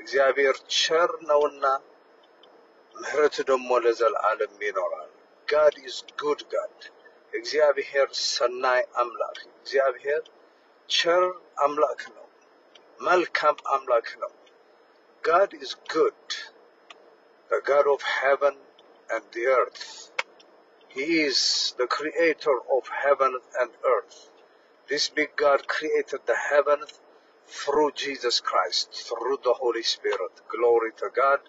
እግዚአብሔር ቸር ነውና ምሕረቱ ደግሞ ለዘለዓለም ይኖራል God is good God እግዚአብሔር ሰናይ አምላክ እግዚአብሔር ቸር አምላክ ነው መልካም አምላክ ነው God is good the God of heaven and the earth He is the creator of heaven and earth this big God created the heaven through Jesus Christ, through the Holy Spirit. Glory to God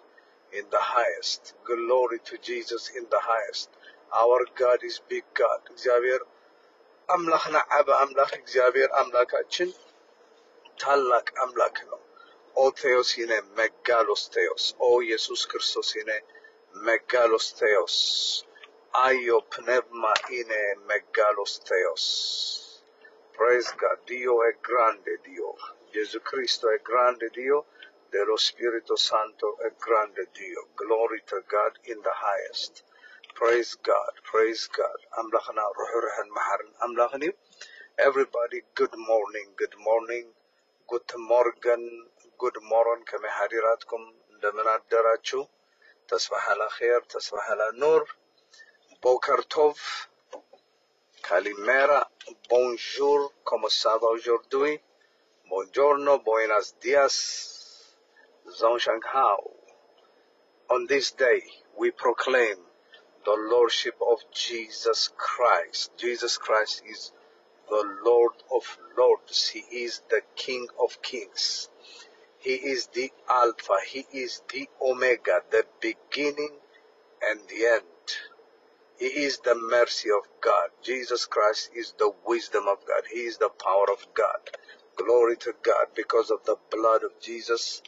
in the highest. Glory to Jesus in the highest. Our God is big God. እግዚአብሔር አምላክና ዓበ አምላክ እግዚአብሔር አምላካችን ታላቅ አምላክ ነው። ኦ ቴዎስ ይነ መጋሎስ ቴዎስ ኦ ኢየሱስ ክርስቶስ ይነ መጋሎስ ቴዎስ አዮ ፕኔቭማ ኢነ መጋሎስ ቴዎስ Praise God. Dio è grande Dio. Jesucristo è grande Dio, dello Spirito Santo è grande Dio. Glory to God in the highest. Praise God, praise God. አምላኽና ርሑርሕን መሓርን ኣምላኽን እዩ ኤቨሪባዲ ጉድ ሞርኒንግ ጉድ ሞርኒንግ ጉድ ሞርገን ጉድ ሞሮን ከመይ ሓዲራትኩም እንደምን ኣደራችሁ ተስፋሓላ ኸር ተስፋሓላ ኑር ቦከርቶቭ ካሊሜራ ቦንዡር ኮሞ ሳቫ ዦርዱይ Buongiorno, buenos dias, Zhongshanghao. On this day, we proclaim the Lordship of Jesus Christ. Jesus Christ is the Lord of Lords. He is the King of Kings. He is the Alpha. He is the Omega, the beginning and the end. He is the mercy of God. Jesus Christ is the wisdom of God. He is the power of God. Glory to God. Because of the blood of Jesus,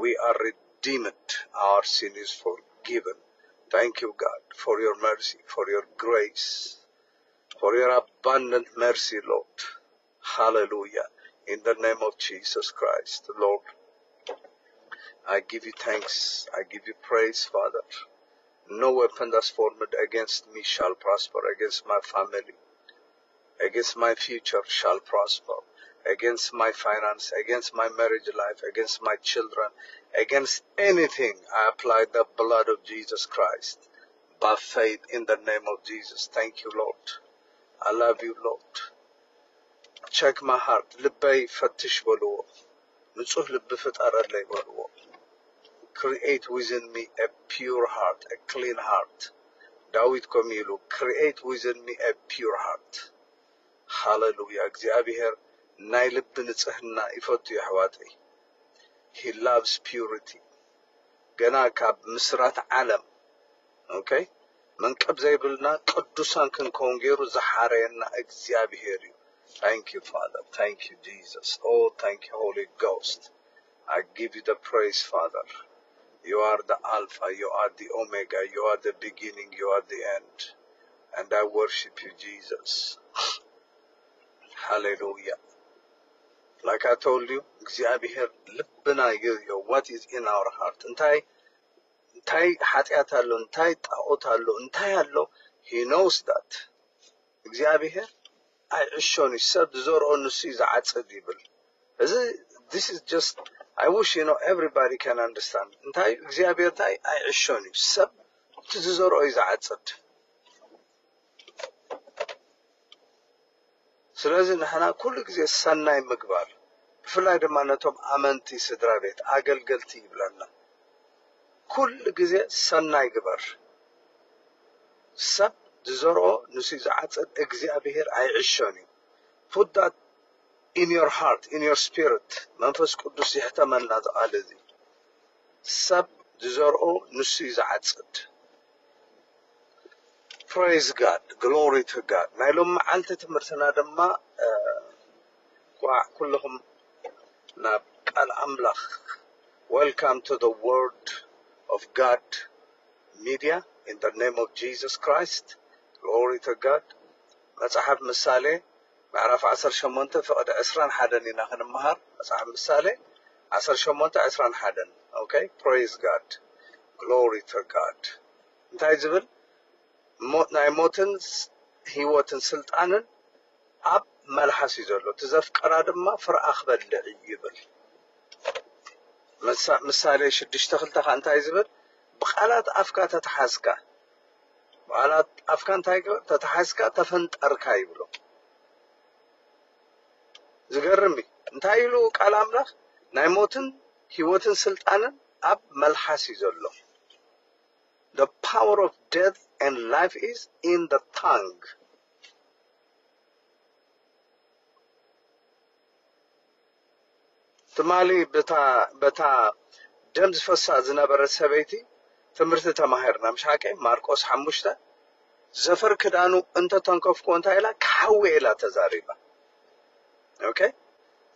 we are redeemed. Our sin is forgiven. Thank you, God, for your mercy, for your grace, for your abundant mercy, Lord. Hallelujah. In the name of Jesus Christ, Lord, I give you thanks. I give you praise, Father. No weapon that's formed against me shall prosper, against my family, against my future shall prosper, against my finance, against my marriage life, against my children, against anything. I apply the blood of Jesus Christ by faith in the name of Jesus. Thank you, Lord. I love you, Lord. Check my heart. ልበይ ፈትሽ በልዎ ንጹህ ልብ ፍጠረለይ በልዎ create within me a pure heart, a clean heart. ዳዊት ከም ኢሉ create within me a pure heart. ሃሌሉያ እግዚአብሔር ናይ ልቢ ንጽህና ይፈቱ እዩ ኣሕዋተይ he loves purity ገና ካብ ምስራት ዓለም ኦኬ መንቀብ ዘይብልና ቅዱሳን ክንከውን ገይሩ ዝሓረየና እግዚአብሔር እዩ thank you father thank you jesus oh thank you holy ghost i give you the praise father you are the Alpha, you are the Omega, you are the beginning, you are the end. And I worship you, Jesus. Hallelujah. Like I told you, እግዚአብሔር ልብና ይዮ what is in our heart እንታይ እንታይ ኃጢአት አለው እንታይ ጣዖት አለው እንታይ አለው he knows that እግዚአብሔር አይዕሾን ሰብ ዝዘርኦ ንሱ እዩ ዝዓፅድ ይብል እዚ this is just I wish you know everybody can understand. እንታይ እግዚአብሔር እንታይ አይዕሾን እዩ ሰብ እቲ ዝዘርኦ እዩ ዝዓፅድ ስለዚ ንሕና ኩሉ ግዜ ሰናይ ምግባር ብፍላይ ድማ ነቶም ኣመንቲ ስድራ ቤት ኣገልገልቲ ይብለና። ኩሉ ግዜ ሰናይ ግበር። ሰብ ዝዘርኦ ንሱ ዝዓፅድ እግዚአብሔር አይዕሾን እዩ። That in your heart, in your spirit. መንፈስ ቅዱስ ይሕተመልና ዝቃል እዚ ሰብ ዝዘርኦ ንሱ ዝዓፅድ praise God glory to God ናይ ሎም መዓልቲ ትምህርትና ድማ ኳዕ ኩልኹም ናብ ቃል ኣምላኽ Welcome to the Word of God media in the name of Jesus Christ. Glory to God. መጽሓፍ ምሳሌ ምዕራፍ 18 ፍቅዲ 21 ኢና ክንመሃር መጽሓፍ ምሳሌ 18 21 ኦኬ ፕሬዝ ጋድ ግሎሪ ቱ ጋድ እንታይ ዝብል ናይ ሂወትን ስልጣንን ኣብ መልሓስ እዩ ዘሎ። እቲ ዘፍቀራ ድማ ፍርኣ ክበልዕ ይብል። ምሳሌ ሽዱሽተ ክልተ እንታይ ዝብል? ብቃላት ኣፍካ ተተሓዝካ ብቃላት ኣፍካ እንታይ ተተሓዝካ ተፈንጠርካ ይብሎ። ዝገርም እንታይ ኢሉ ቃል ኣምላኽ? ናይ ሞትን ሂወትን ስልጣንን ኣብ መልሓስ እዩ ዘሎ። The power of and life is in the tongue. ትማሊ በታ ደም ዝፈሳ ዝነበረት ሰበይቲ ትምህርቲ ተማሂርና ሓቀ ማርቆስ ሓሙሽተ ዘፈር ክዳኑ እንተተንከፍኮ እንታይ ኢላ? ክሓዊ ኢላ ተዛሪባ።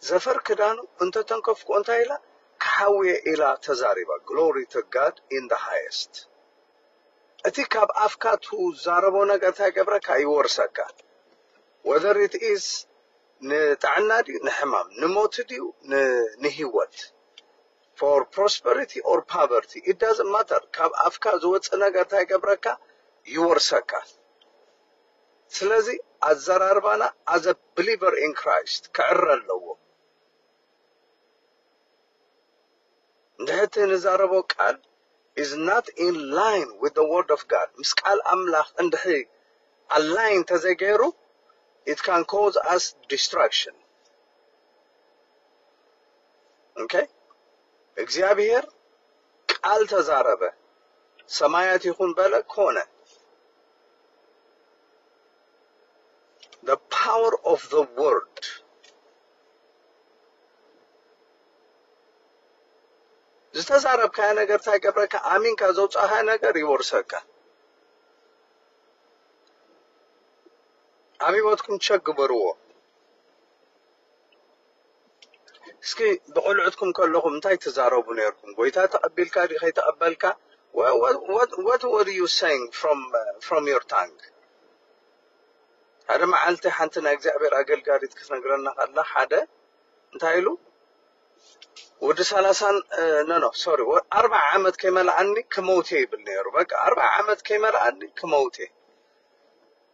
ዘፈር ክዳኑ እንተተንከፍኮ እንታይ ኢላ? ክሓዊ ኢላ ተዛሪባ። ግሎሪ ቱ ጋድ ኢን ደ እቲ ካብ ኣፍካ ትዛረቦ ነገር እንታይ ገብረካ ይወርሰካ። ወዘር ኢት ኢዝ ንጥዕና ድዩ ንሕማም ንሞት ድዩ ንሂወት ፎር ፕሮስፐሪቲ ኦር ፓቨርቲ ኢት ማተር። ካብ ኣፍካ ዝወፅእ ነገር እንታይ ገብረካ ይወርሰካ። ስለዚ ኣዘራርባና ኣዘ ብሊቨር ኢን ክራይስት ክዕረ ኣለዎ። እንድሕቲ ንዛረቦ ቃል is not in line with the word of God. ምስ ቃል ኣምላኽ እንድሕሪ align ተዘገይሩ it can cause us destruction. Okay? እግዚአብሔር ቃል ተዛረበ ሰማያት ይኹን በለ ኮነ the power of the word ዝተዛረብካዮ ነገር እንታይ ገብረካ ኣሚንካ ዘውፃእካ ነገር ይወርሰካ። ኣብ ሂወትኩም እስኪ ብቆልዑትኩም ከለኹም እንታይ ትዛረቡ ነርኩም ጎይታ ተቐቢልካ ዲ ከይተቐበልካ what were you saying from uh, from your tongue? ሓደ መዓልቲ ሓንቲ ናይ እግዚኣብሔር ኣገልጋሊት ክትነግረና ከላ ሓደ እንታይ ኢሉ ወዲ ሰላሳን ኖ ኖ ሶሪ ኣርባዕ ዓመት ከይመልኣኒ ክመውቴ ይብል ነይሩ። በቃ ኣርባዕ ዓመት ከይመልኣኒ ክመውቴ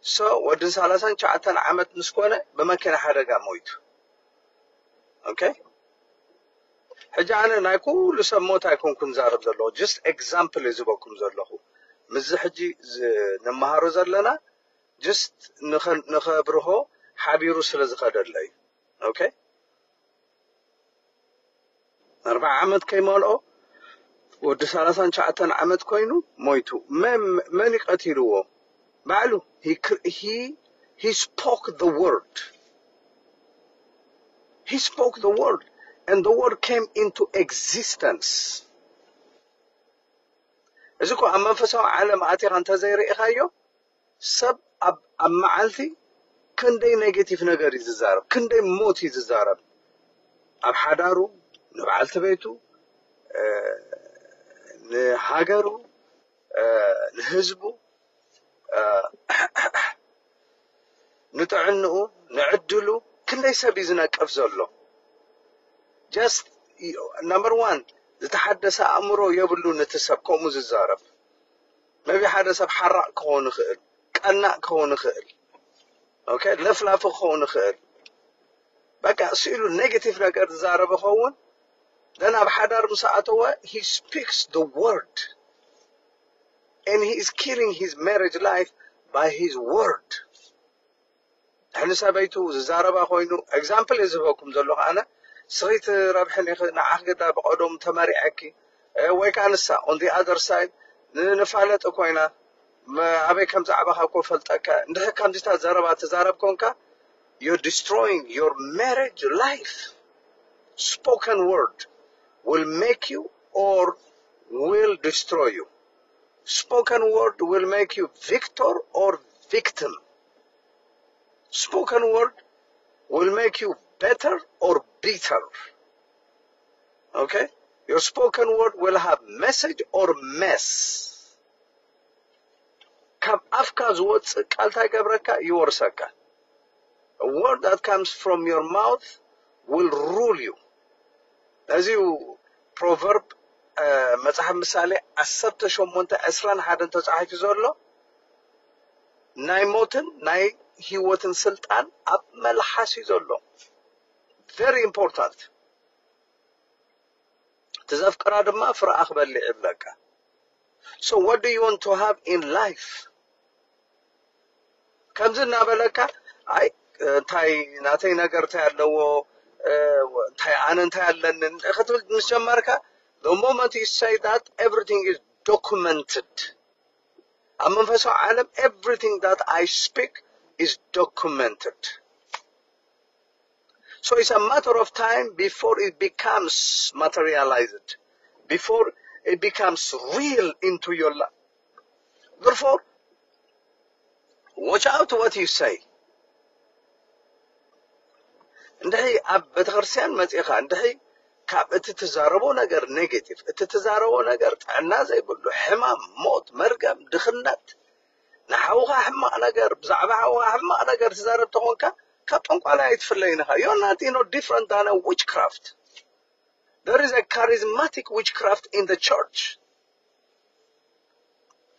ሶ ወድን ሰላሳን ሸዓተን ዓመት ምስ ኮነ ብመኪና ሓደጋ ሞይቱ። ኦኬ? ሕጂ ኣነ ናይ ኩሉ ሰብ ሞት ኣይኮንኩን ዛረብ ዘለኹ ጀስት ኤግዛምፕል እዩ ዝበኩም ዘለኹ። ምዚ ሕጂ ንመሃሮ ዘለና ጀስት ንኸብርሆ ሓቢሩ ስለ ዝኸደለ እዩ። ኦኬ ኣርባዕ ዓመት ከይመልኦ ወዲ ሰላሳን ሸዓተን ዓመት ኮይኑ ሞይቱ መን ይቀቲልዎ ባዕሉ he spoke the word he spoke the word and the word came into existence እዚ እኮ ኣብ መንፈሳዊ ዓለም ኣቲኻ እንተዘይርኢኻዮ ሰብ ኣብ መዓልቲ ክንደይ ኔጌቲቭ ነገር እዩ ዝዛረብ ክንደይ ሞት እዩ ዝዛረብ ኣብ ሓዳሩ ንበዓልቲ ቤቱ ንሃገሩ ንህዝቡ ንጥዕንኡ ንዕድሉ ክንደይ ሰብ እዩ ዝነቅፍ ዘሎ ጀስት ነምበር ዋን ዝተሓደሰ ኣእምሮ የብሉን እቲ ሰብ ከምኡ ዝዛረብ መቢ ሓደ ሰብ ሓራቅ ክኸውን ይኽእል ቀናእ ክኸውን ይኽእል ኦኬ ለፍላፊ ክኸውን ይኽእል በቃ እሱ ኢሉ ኔጌቲቭ ነገር ዝዛረብ ይኸውን then ኣብ ሓዳር ምስ ኣተወ he speaks the word and he is killing his marriage life by his word ሕኒ ሰበይቱ ዝዛረባ ኮይኑ ኤግዛምፕል እየ ዝህበኩም ዘለኹ ኣነ ስኺት ረብሕን ንዓኽ ገዳ ብቀዶም ተመሪዐኪ ወይ ከዓ ንሳ on the other side ንፋለጥ ኮይና ኣበይ ከም ዛዕባኻ ኮ ፈልጠካ እንድሕር ከምዚታት ዘረባ ትዛረብ ኮንካ you're destroying your marriage life spoken word will make you or will destroy you. Spoken word will make you victor or victim. Spoken word will make you better or bitter. Okay? your spoken word will have message or mess ካብ ኣፍካ ዝወፅእ ቃል እንታይ ገብረካ ይወርሰካ a word that comes from your mouth will rule you ነዚኡ ፕሮቨርብ መፅሓፍ ምሳሌ ዓሰርተ ሸሞንተ ዕስራን ሓደን ተፃሒፉ ዘሎ ናይ ሞትን ናይ ሂወትን ስልጣን ኣብ መልሓስ እዩ ዘሎ very important ትዘፍቅራ ድማ ፍርኣ ክበሊዕ ይብለካ so what do you want to have in life ከምዚ እናበለካ ኣይ እንታይ ናተይ ነገር እንታይ ኣለዎ እንታይ ኣነ እንታይ ኣለንን ክትብል ምስ ጀመርካ the moment you say that everything is documented ኣብ መንፈሳዊ ዓለም everything that I speak is documented so it's a matter of time before it becomes materialized before it becomes real into your life therefore watch out what you say እንድሕይ ኣብ ቤተክርስትያን መፂኻ እንድሕይ ካብ እቲ ትዛረቦ ነገር ኔጌቲቭ እቲ ትዛረቦ ነገር ጥዕና ዘይብሉ ሕማም ሞት መርገም ድኽነት ንሓውኻ ሕማቕ ነገር ብዛዕባ ሓውኻ ሕማቕ ነገር ትዛረብ ተኾንካ ካብ ጠንቋላይ ኣይትፍለይን ኢኻ you're not you know different than a witchcraft there is a charismatic witchcraft in the church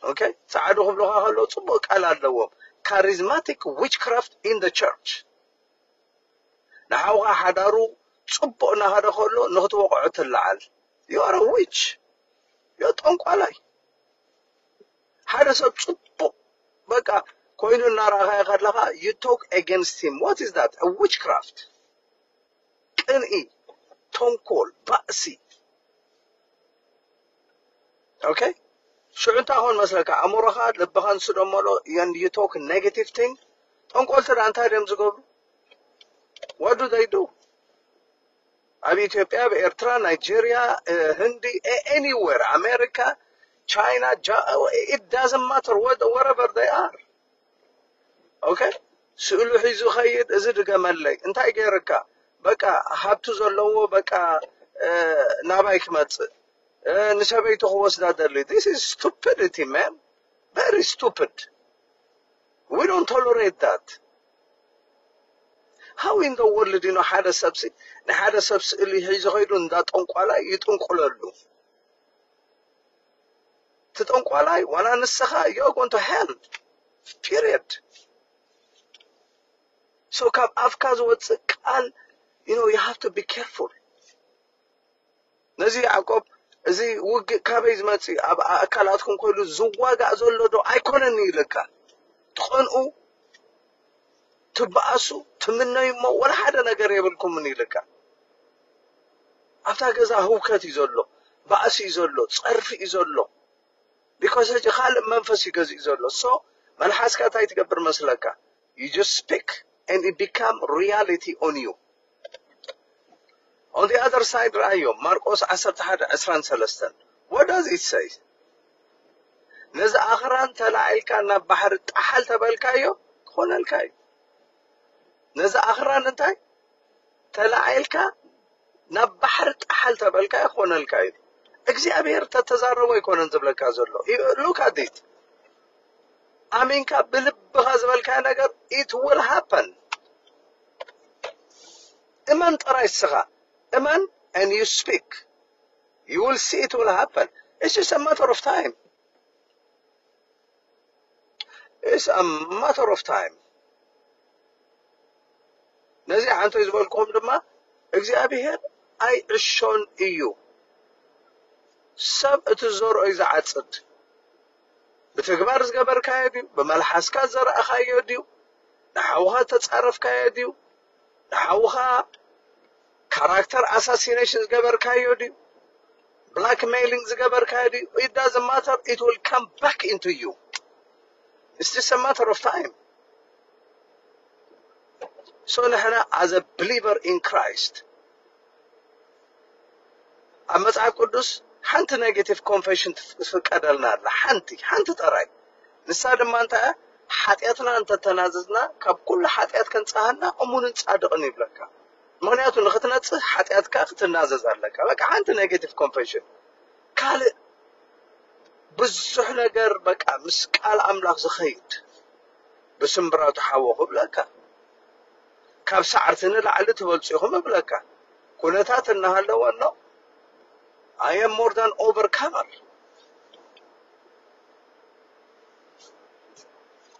okay ፃዕዱ ክብልካ ከሎ ፅቡቅ ቃል ኣለዎም charismatic witchcraft in the church ንሓውኻ ሓዳሩ ፅቡቅ እናኸደ ከሎ ንክትወቅዖ ትለዓል ዩኣር ዊች ዮ ጠንቋላይ ሓደ ሰብ ፅቡቅ በቃ ኮይኑ እናረኣኻዮ ከለካ ዩ ቶክ ኣጋንስት ሂም ዋት ኢዝ ዳት ዊች ክራፍት ቅንኢ ተንኮል ባእሲ ኦኬ ሽዑ እንታይ ኮን መስለካ ኣእምሮኻ ልብኻ ንስደመሎ ዩ ቶክ ኔጋቲቭ ቲንግ ጠንቆልቲ ዳ እንታይ ድዮም ዝገብሩ what do they do ኣብ ኢትዮጵያ ብኤርትራ ናይጄሪያ ህንዲ ኤኒዌር ኣሜሪካ ቻይና it doesn't matter wherever they are okay ስእሉ ሒዙ ኸይድ እዚ ድገመለይ እንታይ ገይርካ በቃ ሃብቱ ዘለዎ በቃ ናባይ ክመፅእ ንሰበይቱ ክወስዳ ደሊ this is stupidity man very stupid we don't tolerate that how in the world you know ሓደ ሰብ ንሓደ ሰብ ስእሊ ሒዙ ኸይዱ እንዳ ጠንቋላይ ይጥንቁለሉ እቲ ጠንቋላይ ዋላ ንስኻ you're going to hell period so ካብ ኣፍካ ዝወፅእ ቃል you know you have to be careful ነዚ ያዕቆብ እዚ ውግእ ካበይ ዝመፅእ ኣብ ኣካላትኩም ኮይሉ ዝዋጋእ ዘሎ ዶ ኣይኮነኒ ኢልካ ትቐንኡ ትበኣሱ ትምነዩ እሞ ወላ ሓደ ነገር የብልኩምን ኢልካ ኣብታ ገዛ ህውከት እዩ ዘሎ ባእሲ እዩ ዘሎ ፀርፊ እዩ ዘሎ ቢካዝ ሕጂ ካልእ መንፈስ እዩ ገዚኡ ዘሎ ሶ መልሓስካ እንታይ ትገብር መስለካ you just speak and it become reality on you on the other side ረአዮ ማርቆስ 11 23 what does it say ነዚ ኣኽራን ተላዒልካ ናብ ባሕሪ ጣሓል ተበልካዮ ክኾነልካ እዩ ነዚ ኣኽራን እንታይ ተላዒልካ ናብ ባሕሪ ጣሓል ተበልካ ክኾነልካ እዩ እግዚኣብሔር ተተዛረቦ ኣይኮነን ዝብለካ ዘሎ ሉክ ኣዲት ኣሚንካ ብልብኻ ዝበልካ ነገር ኢት ዊል ሃፐን እመን ጥራይ ስኻ እመን and you speak you will see it will happen it's just a matter of time it's a matter of time ነዚ ሓንቶ ዝበልክዎም ድማ እግዚኣብሔር ኣይ ዕሾን እዩ ሰብ እቲ ዘርኦ እዩ ዝዓፅድ ብትግባር ዝገበርካዮ ድዩ ብመልሓስካ ዘረአኻዮ ድዩ ንሓውኻ ተፃረፍካዮ ድዩ ንሓውኻ ካራክተር ኣሳሲኔሽን ዝገበርካዮ ድዩ ብላክ ሜይሊንግ ዝገበርካዮ ድዩ it doesn't matter it will come back into you it's just a matter of time so ንሕና as a believer in Christ ኣብ መፅሓፍ ቅዱስ ሓንቲ ኔጌቲቭ ኮንፌሽን ትፍቀደልና ኣላ ሓንቲ ሓንቲ ጥራይ ንሳ ድማ እንታይ ሓጢአትና እንተተናዘዝና ካብ ኩሉ ሓጢአት ከንፃሃና እሙንን ፃድቕን ይብለካ ምክንያቱ ንክትነፅህ ሓጢኣትካ ክትናዘዝ ኣለካ በቃ ሓንቲ ኔጌቲቭ ኮንፌሽን ካልእ ብዙሕ ነገር በቃ ምስ ቃል ኣምላኽ ዝኸይድ ብስምብራቱ ሓወኹ ብለካ ካብ ሳዕርቲ ንላዕሊ ትበልፁ ኢኹም እብለካ ኩነታት እናሃለወ ኣሎ I am more than overcomer.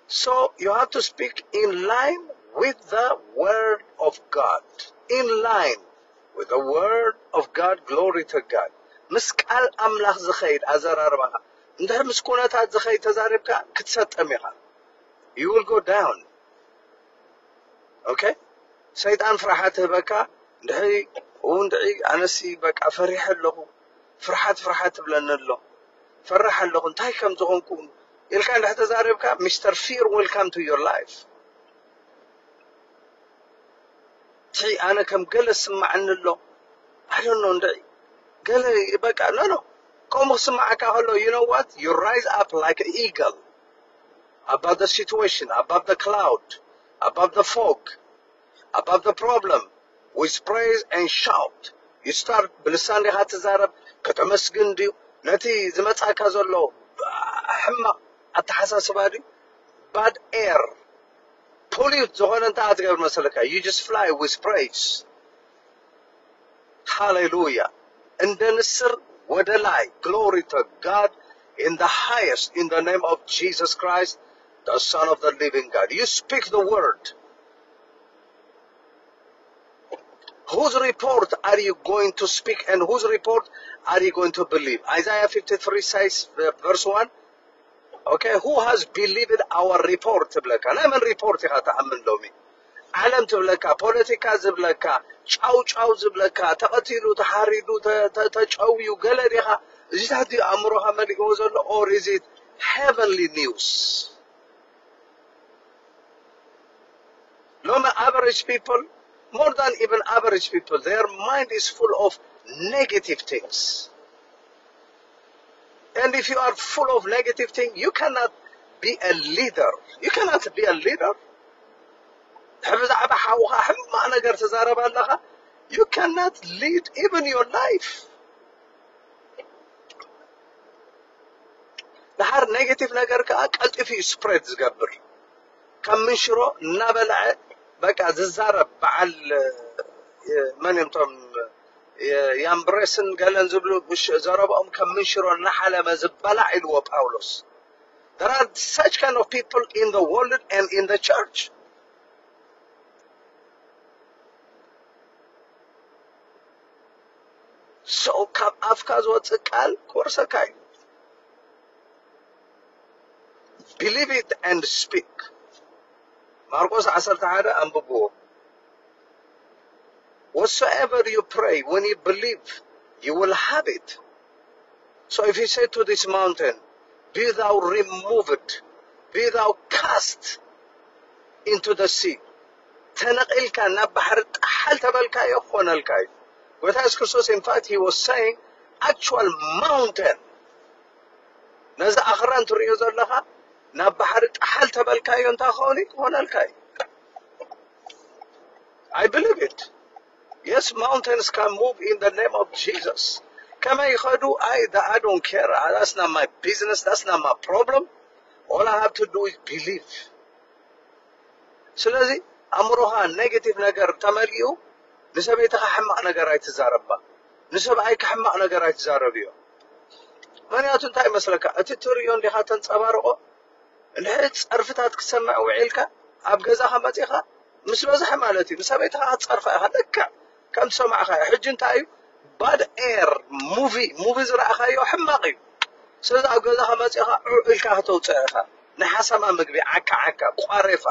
So you have to speak in line with the word of God. In line with the word of God. Glory to God. ምስ ቃል ኣምላኽ ዝኸይድ ኣዘራርባኻ እንድሕር ምስ ኩነታት ዝኸይድ ተዛሪብካ ክትሰጠም ኢኻ you will go down okay ሰይጣን ፍርሓት ህበካ እንድሕሪ ውንድዒ ኣነሲ በቃ ፈሪሐ ኣለኹ ፍርሓት ፍርሓት ትብለኒ ኣሎ ፈርሕ ኣለኹ እንታይ ከም ዝኾንኩ ኢልካ እንድሕ ተዛሪብካ ሚስተር ፊር ዌልካም ቱ ዮር ላይፍ እቲ ኣነ ከም ገለ ስማዓኒ ኣሎ ኣይዶኖ እንድዒ ገለ በቃ ኖ ኖ ከምኡ ክስማዓካ ከሎ you know what you rise up like an eagle above the situation above the cloud above the fog above the problem with praise and shout you start ብልሳን ዲኻ ትዛረብ ከተመስግን ድዩ ነቲ ዝመፃካ ዘሎ ሕማቕ ኣተሓሳስባ ድዩ ባድ ኤር ፖሊዩት ዝኾነ እንታይ ኣትገብር መሰለካ you just fly with praise ሃሌሉያ እንደ ንስር ወደ ላይ glory to God in the highest in the name of Jesus Christ the son of the living God you speak the word whose report are you going to speak and whose report are you going to believe? Isaiah 53 says, uh, verse 1, okay, who has believed our report? ብለካ ናይ መን ሪፖርት ኢኻ ተኣምን ሎሚ ዓለም ትብለካ ፖለቲካ ዝብለካ ጫው ጫው ዝብለካ ተቐቲሉ ተሓሪዱ ተጨውዩ ገለ ዲኻ እዚታት ድዩ ኣእምሮኻ መሊእዎ ዘሎ or is it heavenly news ሎሚ average people more than even average people, their mind is full of negative things. And if you are full of negative things, you cannot be a leader. You cannot be a leader. ብዛዕባ ሓውኻ ሕማቕ ነገር ትዛረብ ኣለኻ you cannot lead even your life ድሓር ኔጌቲቭ ነገር ከዓ ቀልጢፉ እዩ ስፕሬድ ዝገብር ከም ምንሽሮ እናበልዐ በቃ ዝዛረብ በዓል መን እዮም ቶም ያምብሬስን ገለን ዝብሉ ዘረብኦም ከም ምንሽሮ እናሓለመ ዝበላዕ ኢልዎ ጳውሎስ There are such kind of people in the world and in the church. So ካብ ኣፍካ ዝወፅእ ቃል ክወርሰካ እዩ Believe it and speak. ማርቆስ 11 አንብቦ whatsoever you pray when you believe you will have it so if you say to this mountain be thou removed be thou cast into the sea ተነቂልካ ናብ ባሕሪ ጣሓል ተበልካዮ ክኾነልካ እዩ ጌታ የሱስ ክርስቶስ in fact he was saying actual mountain ነዚ ኣኽራን ትሪኦ ዘለኻ ናብ ባሕሪ ጣሓል ተበልካዮ እንታይ ክኸውን ክኾነልካ እዩ I believe it. Yes, mountains can move in the name of Jesus. Kama yikhadu, I, I don't care. That's not my business. That's not my problem. All I have to do is believe. ስለዚ ኣእምሮኻ ኔጌቲቭ ነገር ተመሊኡ ንሰበይትኻ ሕማቕ ነገር ኣይትዛረባ ንሰብኣይካ ሕማቕ ነገር ኣይትዛረብ እዮ ምክንያቱ እንታይ ይመስለካ እቲ ትሪኦ እንዲኻ ተንፀባርቆ እንድሕሪ ፀርፍታት ክሰምዕ ውዒልካ ኣብ ገዛኻ መፂኻ ምስ በዝሐ ማለት እዩ ንሰበይትኻ ክትፀርፋ ኢኻ ልክዕ ከም ትሰማዕኻ እዩ ሕጂ እንታይ እዩ ባድ ኤር ሙቪ ሙቪ ዝረኣኻዮ ሕማቕ እዩ ስለዚ ኣብ ገዛኻ መፂኻ ዑዕ ኢልካ ክተውፅእ ኢኻ ናይ ሓሰማ ምግቢ ዓካ ዓካ ቋሬፋ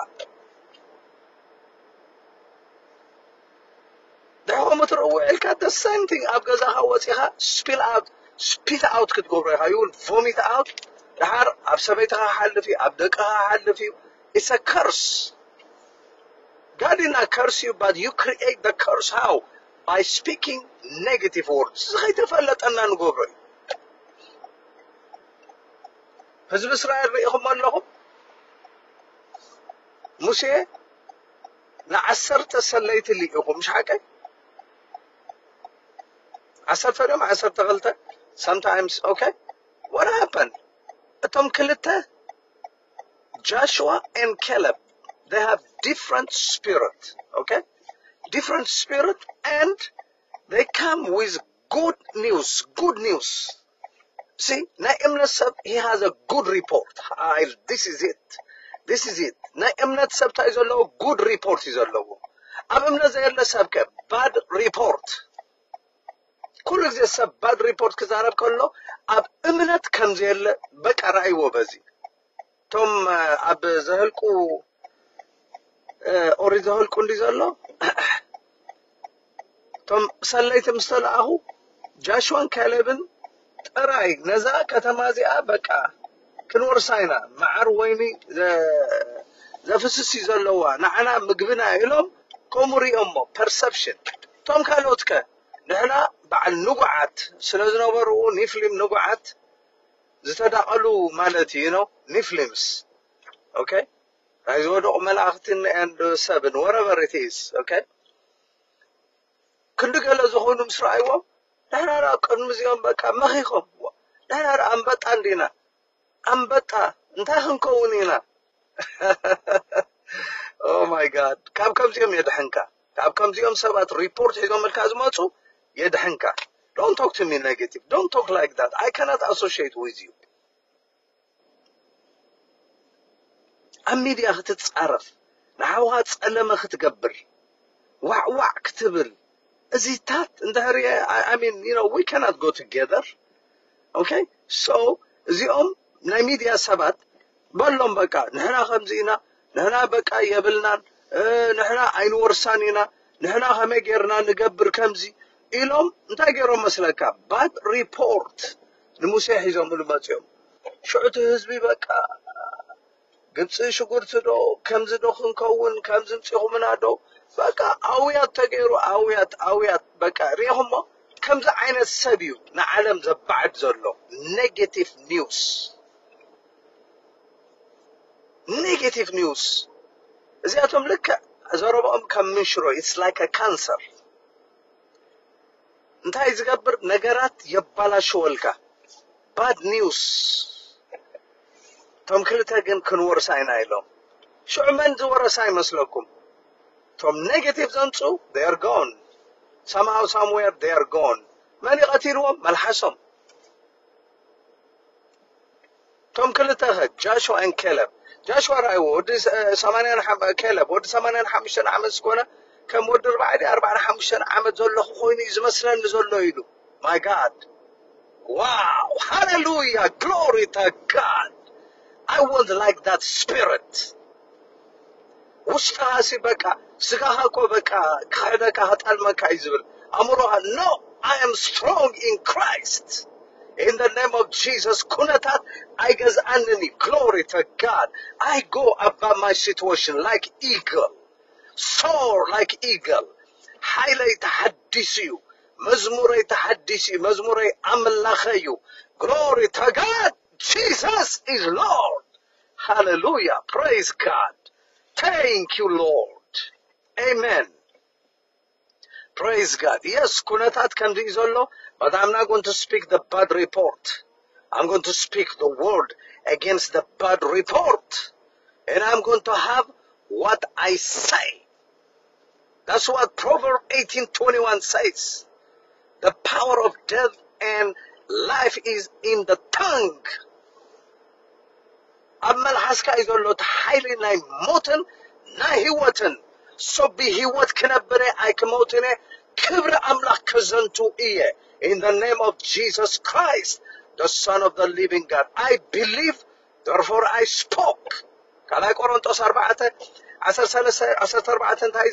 ድሕኾም እትርእዎ ኢልካ the same thing ኣብ ገዛኻ ወፂኻ ስፒል ኣውት ስፒት ኣውት ክትገብሮ ኢኻ ይውል ቮሚት ኣውት ድሓር ኣብ ሰበይትኻ ሓልፍ እዩ ኣብ ደቅኻ ሓልፍ እዩ it's a curse God did not curse you but you create the curse how by speaking negative words እዚ ከይተፈለጠና ንገብሮ እዩ ህዝቢ እስራኤል ርኢኹም ኣለኹም ሙሴ ንዓሰርተ ሰለይቲ ልኢኹም ምሽ ሓቀይ ዓሰርተ ድዮም ዓሰርተ ክልተ sometimes okay what happened तुम खेले Joshua and Caleb, they have different spirit, okay? Different spirit and they come with good news, good news. See, Naim Nassab, he has a good report. I, this is it. This is it. Naim Nassab is a good report is a low. Abim Nazir Nassab, bad report. ኩሉ ግዜ ሰብ ሪፖርት ክዛረብ ከሎ ኣብ እምነት ከም ዘየለ በቃ ረኣይዎ በዚ። እቶም ኣብ ዘህልቁ ኦሪት ዘህልቁ እንዲ ዘሎ እቶም ሰለይቲ ምስ ተለኣኹ ጃሽዋን ካሌብን ጥራይ ነዛ ከተማ እዚኣ በቃ ክንወርሳ ኢና። መዓር ወይኒ ዘፍስስ እዩ ዘለዋ። ንዓና ምግብና ኢሎም ከምኡ ሪኦሞ ፐርሰፕሽን። እቶም ካልኦት ከ ንሕና በዓል ንጉዓት ስለ ዝነበሩ ኒፍሊም ንጉዓት ዝተዳቐሉ ማለት እዩ ነው ኒፍሊምስ ኦኬ ናይ ዝወደቑ መላእኽትን ኤንድ ሰብን ወረቨር ኢት ኢዝ ኦኬ ክንዲ ገለ ዝኾኑ ምስ ረኣይዎም ንሕና ዳ ቅድሚ እዚኦም በቃ መኺኾም ንሕና ዳ ኣንበጣ እንዲና ኣንበጣ እንታይ ክንከውን ኢና ኦ ማይ ጋድ ካብ ከምዚኦም የድሕንካ ካብ ከምዚኦም ሰባት ሪፖርት ሒዞም ልካ ዝመፁ የድሕንካ don't talk to me negative don't talk like that i cannot associate with you ኣብ ሚድያ ክትፃረፍ ንሓውኻ ፀለመ ክትገብር ዋዕዋዕ ክትብል እዚታት እንድሕርየ I mean you know we cannot go together okay so እዚኦም ናይ ሚድያ ሰባት በሎም በቃ ንሕና ከምዚ ኢና ንሕና በቃ የብልናን ንሕና ኣይንወርሳን ኢና ንሕና ከመይ ጌርና ንገብር ከምዚ ኢሎም እንታይ ገይሮም መስለካ ባድ ሪፖርት ንሙሴ ሒዞም መፅኦም ሽዑቲ ህዝቢ በቃ ግብፂ ሽጉርቲ ዶ ከምዚ ዶ ክንከውን ከምዚ ምፂኹምና ዶ በቃ ኣውያት ተገይሩ ኣውያት ኣውያት በቃ ሪኢኹሞ ከምዚ ዓይነት ሰብ እዩ ንዓለም ዘባዕድ ዘሎ ኔጌቲቭ ኒውስ ኔጌቲቭ ኒውስ እዚኣቶም ልክዕ ዘረብኦም ከም ምንሽሮ ኢትስ ላይክ ካንሰር እንታይ ዝገብር ነገራት የባላሽወልካ ባድ ኒውስ እቶም ክልተ ግን ክንወርሳ ኢና ኢሎም። ሽዑ መን ዝወረሳ ይመስለኩም እቶም ኔጌቲቭ ዘምፁ ር ጎን somewhere they are gone. መን ይቐቲልዎም መልሓሶም እቶም ክልተ ኸ ጃሽዋ ን ኬለብ። ጃሽዋ ራእይዎ ወዲ ሰማንያን ኬለብ ወዲ ሰማንያን ሓሙሽተን ዓመት ዝኮነ ከም ወዲ ርባዕደ ኣርባዕን ሓሙሽተን ዓመት ዘለኹ ኮይኑ እዩ ዝመስለኒ ዘሎ ኢሉ ማይ ጋድ ዋው ሃሌሉያ ግሎሪ ተ ጋድ I want like that spirit. ውሽጥኻ ሲ በቃ ስጋኻ እኮ በቃ ክሕደካ ክጠልመካ እዩ ዝብል ኣእምሮኻ ኖ I am strong in Christ. In the name of Jesus, ኩነታት ኣይገዝኣንን እዩ glory to God. I go about my situation like eagle. soar like eagle. ሓይለይ ተሓዲስ እዩ መዝሙረይ ተሓዲስ እዩ መዝሙረይ ኣምላኸ እዩ glory to God. Jesus is Lord. Hallelujah. Praise God. Thank you, Lord. Amen. Praise God. Yes, kunatat can do zolo, but I'm not going to speak the bad report. I'm going to speak the word against the bad report. And I'm going to have what I say. That's what Proverbs 18:21 says. The power of death and life is in the tongue. أما الحسكا يقول له تحيلي ناي موتن ناي هيوتن صبي هيوت كنبري اي كموتني كبر أملاك in the name of Jesus Christ the son of the living God. I believe therefore I spoke. كلاي قرنطس أربعة عشر ثلاثة عشر أربعة انتهي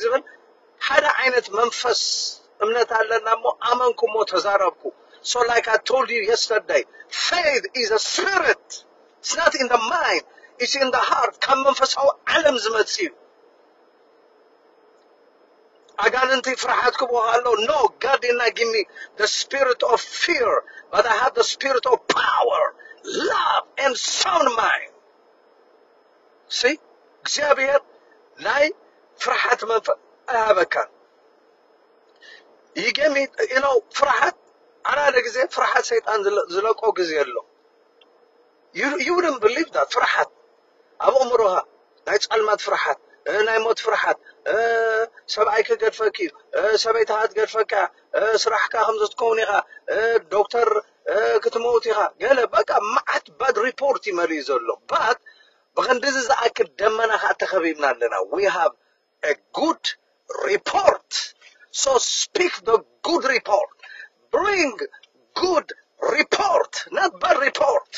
ሓደ ዓይነት መንፈስ እምነት ኣለና እሞ ኣመንኩ እሞ ተዛረብኩ so like I told you yesterday faith is a spirit It's not in the mind, it's in the heart. ካብ መንፈሳዊ ዓለም ዝመጽእ እዩ ኣጋንንቲ ፍርሃት ክብዎ ኣሎ no God did not give me the spirit of fear but I have the spirit of power love and sound mind see እግዚአብሔር ናይ ፍርሃት መንፈስ ኣያበካን you gave me you know ፍርሃት ኣናደ ግዜ ፍርሓት ሰይጣን ዝለቆ ግዜ ኣሎ you wouldn't believe that ፍርሓት ኣብ ኣእምሮኻ ናይ ጸልማት ፍርሓት ናይ ሞት ፍርሓት ሰብኣይ ክገድፈኪ እዩ ሰበይትኻ ትገድፈካ ስራሕካ ከም ክትከውን ኢኻ ዶክተር ክትመውት ኢኻ ገለ በቃ መዓት ባድ ሪፖርት ይመልዩ ዘሎ ባት ብክንዲዚ ዝኣክል ደመና ከዓ ተኸቢብና ኣለና we have a good report so speak the good report bring good report not bad report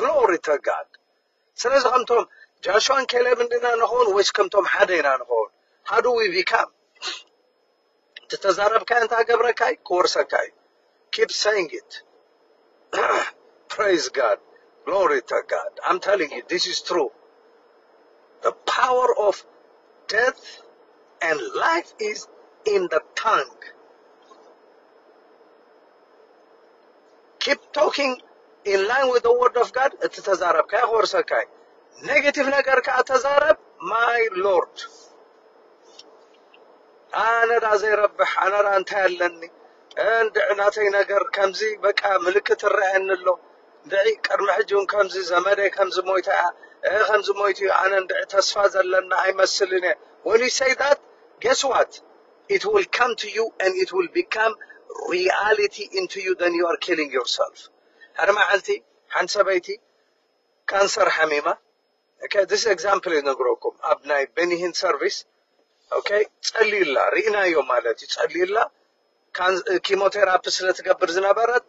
glory to God ስለዚ ከምቶም ጃሽዋን ኬሌብን ኢና ንኸውን ወይስ ከምቶም ሓደ ኢና ንኸውን how do we become ተተዛረብካዮ እንታይ ገብረካይ ክወርሰካ እዩ keep saying it praise God glory to God I'm telling you this is true the power of death and life is in the tongue keep talking in line with the word of God እቲ ተዛረብካዮ ክወርሰካ እዩ ኔጌቲቭ ነገር ከዓ ተዛረብ ማይ ሎርድ ኣነ ዳ ዘይረብሕ ኣነ ዳ እንታይ ኣለኒ እንድዕ ናተይ ነገር ከምዚ በቃ ምልክት ይረአየኒ ኣሎ እንድዒ ቅድሚ ሕጂ እውን ከምዚ ዘመደይ ከምዚ ሞይታ እያ ከምዚ ሞይቱ እዩ ኣነ እንድዕ ተስፋ ዘለና ኣይመስልን እየ when you say that guess what it will come to you and it will become reality into you then you are killing yourself ሓደ መዓልቲ ሓንቲ ሰበይቲ ካንሰር ሓሚማ okay this example ይነግረኩም ኣብ ናይ ቤኒሂን ሰርቪስ okay ጸልይላ ርኢናዮ ማለት እዩ ጸልይላ ኪሞቴራፒ ስለ ትገብር ዝነበረት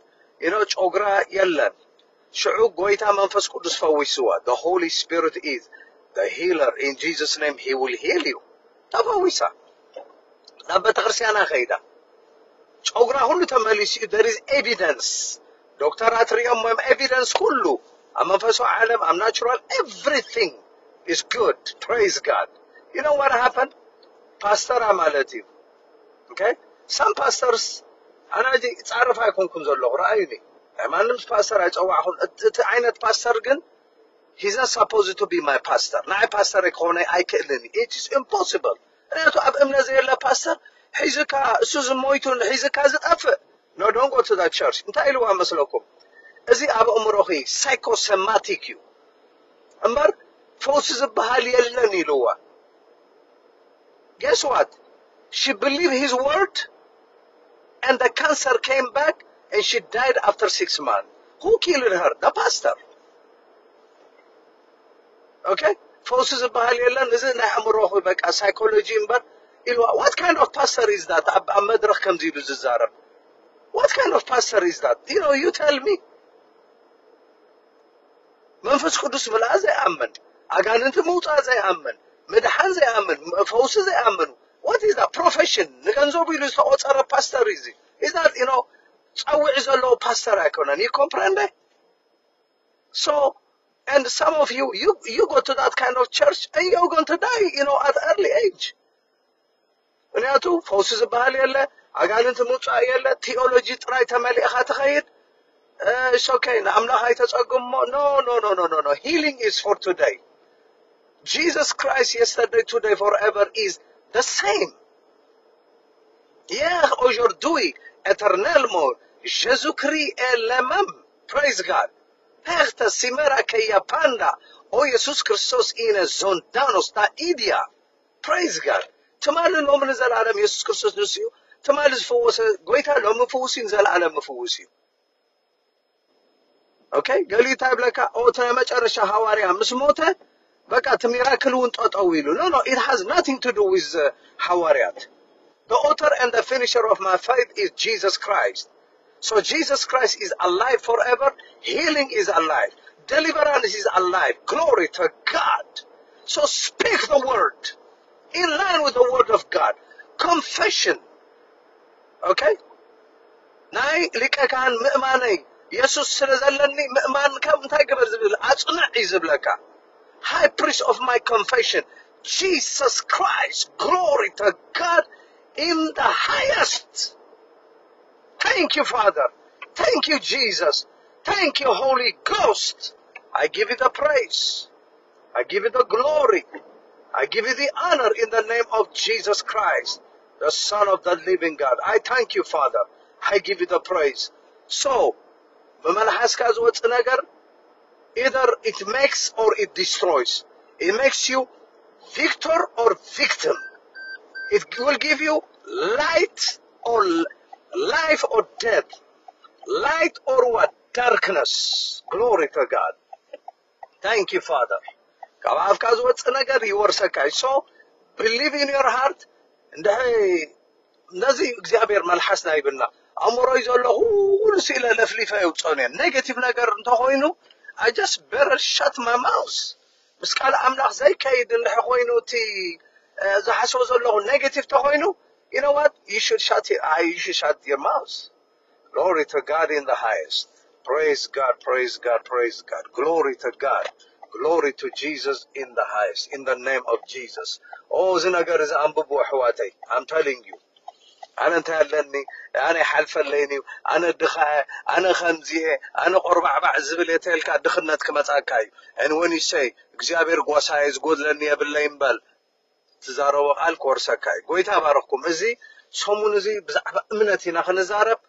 ኢኖ ጨጉራ የለን ሽዑ ጎይታ መንፈስ ቅዱስ ፈዊስዋ the holy spirit is the healer in jesus name he will heal you ተፈዊሳ ናብ ቤተ ክርስቲያና ኸይዳ ጨጉራ ሁሉ ተመሊሱ እዩ there is evidence ዶክተራት ሪኦም ወይም ኤቪደንስ ኩሉ ኣብ መንፈሳዊ ዓለም ኣብ ናቹራል everything is good praise god you know what happened ፓስተራ ማለት እዩ okay some pastors ኣነ ሕጂ ፃርፍ ኣይኮንኩን ዘለኹ ረኣዩኒ ናይ ማንም ፓስተር ኣይፀዋዕኹን እቲ ዓይነት ፓስተር ግን he's not supposed to be my pastor ንዓይ ፓስተር ክኾነ ኣይክእልን it is impossible ምክንያቱ ኣብ እምነት ዘየለ ፓስተር ሒዝካ እሱ ዝሞይቱን ሒዝካ ዝጠፍእ no don't go to that church እንታይ ኢልዋ መስለኩም እዚ ኣብ እምሮኺ ሳይኮሶማቲክ እዩ እምበር ፈውሲ ዝበሃል የለን ኢልዋ guess what she believed his word and the cancer came back and she died after six months who killed her the pastor okay ፈውሲ ዝበሃል የለን እዚ ናይ ኣእምሮኺ በቃ ሳይኮሎጂ እምበር ኢልዋ what kind of pastor is that ኣብ መድረክ ከምዚ ኢሉ ዝዛረብ what kind of pastor is that you know you tell me መንፈስ ቅዱስ ምልኣ ዘይኣምን ኣጋንንቲ ምውፃእ ዘይኣምን ምድሓን ዘይኣምን ፈውሲ ዘይኣምኑ what is that profession ንገንዘቡ ኢሉ ዝተቆፀረ ፓስተር እዩ is that you know ፀዊዕ ዘለዎ ፓስተር ኣይኮነን you comprende so and some of you you you go to that kind of church and you're going to die you know at early age ምክንያቱ ፈውሲ ዝበሃል የለ ኣጋንንቲ ምውፃእ የለ ቴዎሎጂ ጥራይ ተመሊእኻ ትኸይድ it's okay ንኣምላኽ ኣይተፀጉሞ no no no no no no healing is for today Jesus Christ yesterday today forever is the same yeah aujourd'hui éternellement Jésus-Christ est le même praise God Herta simera keia panda. O Jesus Christos ine zondanos ta idia. Praise God. ትማሊ ሎሚ ንዘለዓለም የሱስ ክርስቶስ ንስ እዩ ትማሊ ዝፈወሰ ጎይታ ሎሚ ፍውስ እዩ ንዘለዓለም ምፍውስ እዩ ኦኬ እንታይ ይብለካ ኦ እቲ ናይ መጨረሻ ሃዋርያ ምስ ሞተ በቃ እቲ ሚራክል እውን ጠጠው ኢሉ ኖ ኖ ኢት ሃዝ ናቲንግ ቱ ዱ ዊዝ ሃዋርያት The author and the finisher of my faith is Jesus Christ. So Jesus Christ is alive forever. Healing is alive. Deliverance is alive. Glory to God. So speak the word in line with the word of God. Confession. Okay? ናይ ሊቀ ካህን ምእማነይ ኢየሱስ ስለ ዘለኒ ምእማን ከም እንታይ ግበር ዝብል ኣፅንዕ እዩ ዝብለካ high priest of my confession Jesus Christ glory to God in the highest thank you Father thank you Jesus thank you Holy Ghost I give you the praise I give you the glory I give you the honor in the name of Jesus Christ, the Son of the living God. I thank you, Father. I give you the praise. ሶ ብመልሓስካ ዝወፅእ ነገር either it makes or it destroys. It makes you victor or victim. It will give you light or life or death. Light or what? Darkness. Glory to God. Thank you, Father. ካብ ኣፍካ ዝወፅእ ነገር ይወርሰካ እዩ ሶ ብሊቭ ኢን ዮር ሃርት እንድሕሪ ነዚ እግዚኣብሔር መልሓስና ይብልና ኣእምሮይ ዘሎ ኩሉ ስኢለ ለፍሊፈ የውፀን እየ ኔጌቲቭ ነገር እንተኮይኑ I just better shut my mouth. ምስ ካልእ ኣምላኽ ዘይከይድ እንድሕ ኮይኑ እቲ ዝሓስቦ ዘለኹ ኔጌቲቭ ተኮይኑ you know what you should shut your eye you should shut your mouth glory to God in the highest praise God praise God praise God glory to God glory to Jesus in the highest in the name of Jesus oh እዚ ነገር እዚ ኣንብቦ ኣሕዋተይ I'm telling you ኣነ እንታይ ኣለኒ ኣነ ይሓልፈለይን እዩ ኣነ ድኻ ኣነ ከምዚየ ኣነ ቆርባዕባዕ ዝብል የተልካ ድኽነት ክመፃካ እዩ and when you say እግዚኣብሔር ጓሳየ ዝጎድለኒ የብለይ እምበል ትዛረቦ ቃል ክወርሰካ እዩ ጎይታ ባረኽኩም እዚ ሰሙን እዚ ብዛዕባ እምነት ኢና ክንዛረብ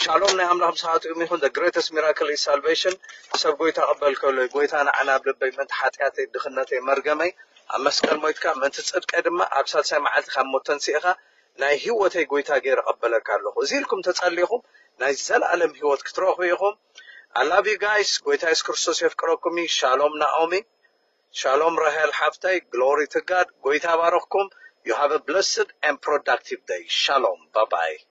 ሻሎም ናይ ኣምላኽ ምስኻትኩም ይኹን the greatest miracle is salvation ሰብ ጎይታ ቅበል ከሎ ጎይታ ንዓና ኣብ ልበይ ምንቲ ሓጢኣተይ ድኽነተይ መርገመይ ኣብ መስቀል ሞትካ ምንቲ ፅድቀ ድማ ኣብ ሳልሳይ መዓልቲ ካብ ሞት ተንሲእኻ ናይ ሂወተይ ጎይታ ገይረ ቀበለካ ኣለኹ እዚ ኢልኩም ተጸሊኹም ናይ ዘለኣለም ሂወት ክትረኽቡ ኢኹም I love you guys. ጎይታ ኢየሱስ ክርስቶስ የፍቅረኩም እዩ። ሻሎም ናኦሚ Shalom Rahel Haftai. Glory to God. Goitha You have a blessed and productive day. Shalom. Bye-bye.